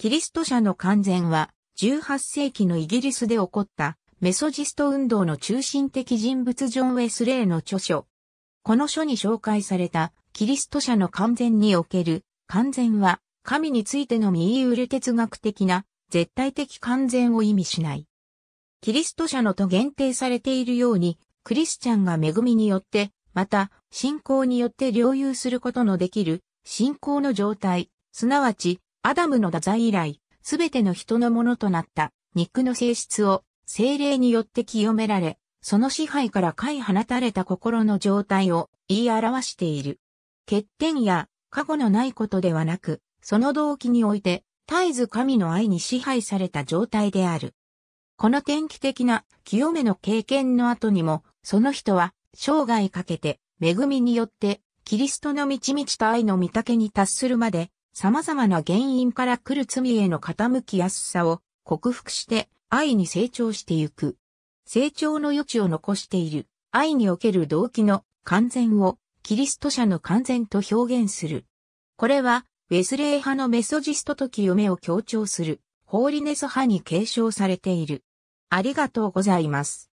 キリスト者の完全は18世紀のイギリスで起こったメソジスト運動の中心的人物ジョン・ウェスレーの著書。この書に紹介されたキリスト者の完全における完全は神についてのみ言い売れ哲学的な絶対的完全を意味しない。キリスト者のと限定されているように、クリスチャンが恵みによって、また、信仰によって領有することのできる、信仰の状態、すなわち、アダムの太宰以来、すべての人のものとなった肉の性質を精霊によって清められ、その支配から解放たれた心の状態を言い表している。欠点や過去のないことではなく、その動機において、絶えず神の愛に支配された状態である。この典期的な清めの経験の後にも、その人は生涯かけて恵みによってキリストの満ち満ちた愛の御丈に達するまで様々な原因から来る罪への傾きやすさを克服して愛に成長してゆく。成長の余地を残している愛における動機の完全をキリスト者の完全と表現する。これはウェスレー派のメソジストと清めを強調するホーリネス派に継承されている。ありがとうございます。